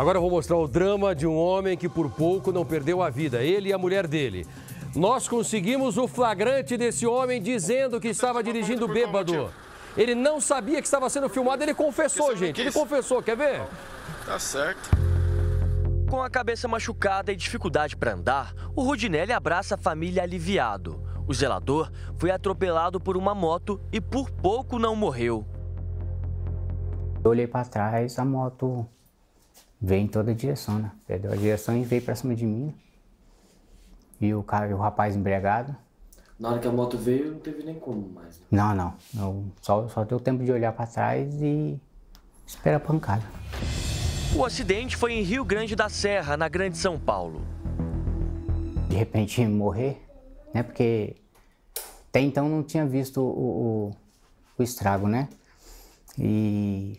Agora eu vou mostrar o drama de um homem que por pouco não perdeu a vida, ele e a mulher dele. Nós conseguimos o flagrante desse homem dizendo que estava dirigindo bêbado. Ele não sabia que estava sendo filmado, ele confessou, gente. Ele confessou, quer ver? Tá certo. Com a cabeça machucada e dificuldade para andar, o Rudinelli abraça a família aliviado. O zelador foi atropelado por uma moto e por pouco não morreu. Eu olhei para trás, a moto veio em toda a direção, né? Perdeu a direção e veio para cima de mim. E o, cara, o rapaz embriagado. Na hora que a moto veio, não teve nem como mais. Né? Não, não. Eu, só, só deu tempo de olhar para trás e esperar a pancada. O acidente foi em Rio Grande da Serra, na Grande São Paulo. De repente morrer, né? Porque até então não tinha visto o, o, o estrago, né? E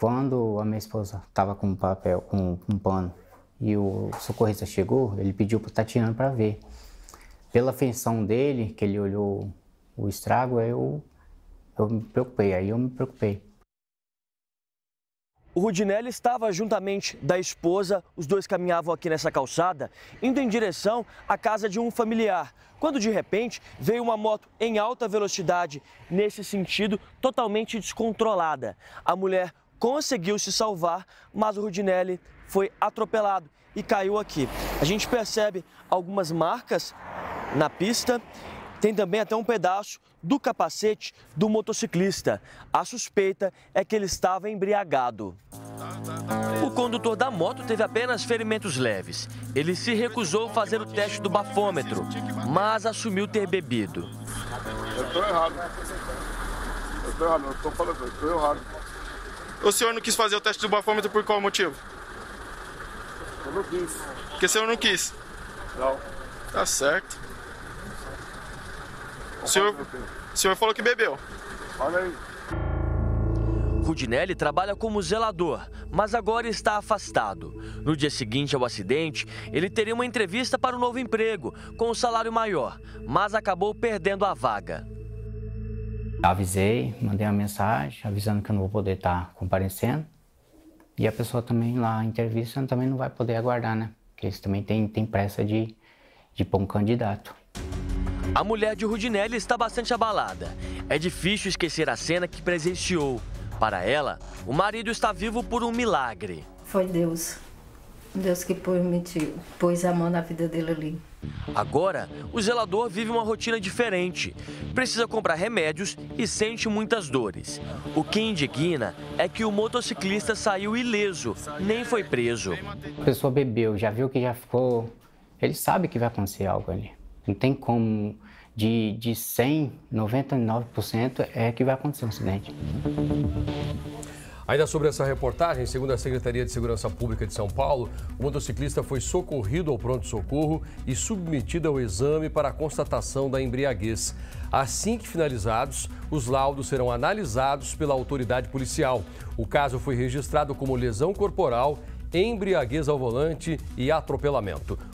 quando a minha esposa estava com um papel, com um pano, e o socorrista chegou, ele pediu para Tatiana para ver. Pela feição dele, que ele olhou o estrago, eu, eu me preocupei, aí eu me preocupei. O Rudinelli estava juntamente da esposa, os dois caminhavam aqui nessa calçada, indo em direção à casa de um familiar, quando de repente veio uma moto em alta velocidade, nesse sentido, totalmente descontrolada. A mulher conseguiu se salvar, mas o Rudinelli foi atropelado e caiu aqui. A gente percebe algumas marcas na pista, tem também até um pedaço do capacete do motociclista. A suspeita é que ele estava embriagado. O condutor da moto teve apenas ferimentos leves. Ele se recusou a fazer o teste do bafômetro, mas assumiu ter bebido. Eu estou errado. Eu errado, eu estou falando, eu errado. O senhor não quis fazer o teste do bafômetro por qual motivo? Eu não quis. Porque o senhor não quis? Não. Tá certo. O senhor, o senhor falou que bebeu. Olha aí. Rudinelli trabalha como zelador, mas agora está afastado. No dia seguinte ao acidente, ele teria uma entrevista para um novo emprego, com um salário maior, mas acabou perdendo a vaga. Avisei, mandei uma mensagem avisando que eu não vou poder estar comparecendo. E a pessoa também lá, a entrevista, também não vai poder aguardar, né? Porque eles também têm, têm pressa de, de pôr um candidato. A mulher de Rudinelli está bastante abalada. É difícil esquecer a cena que presenciou. Para ela, o marido está vivo por um milagre. Foi Deus. Deus que permitiu, pôs a mão na vida dele ali. Agora, o zelador vive uma rotina diferente. Precisa comprar remédios e sente muitas dores. O que indigna é que o motociclista saiu ileso, nem foi preso. A pessoa bebeu, já viu que já ficou. Ele sabe que vai acontecer algo ali. Não tem como. De, de 100, 99% é que vai acontecer um acidente. Ainda sobre essa reportagem, segundo a Secretaria de Segurança Pública de São Paulo, o motociclista foi socorrido ao pronto-socorro e submetido ao exame para a constatação da embriaguez. Assim que finalizados, os laudos serão analisados pela autoridade policial. O caso foi registrado como lesão corporal, embriaguez ao volante e atropelamento.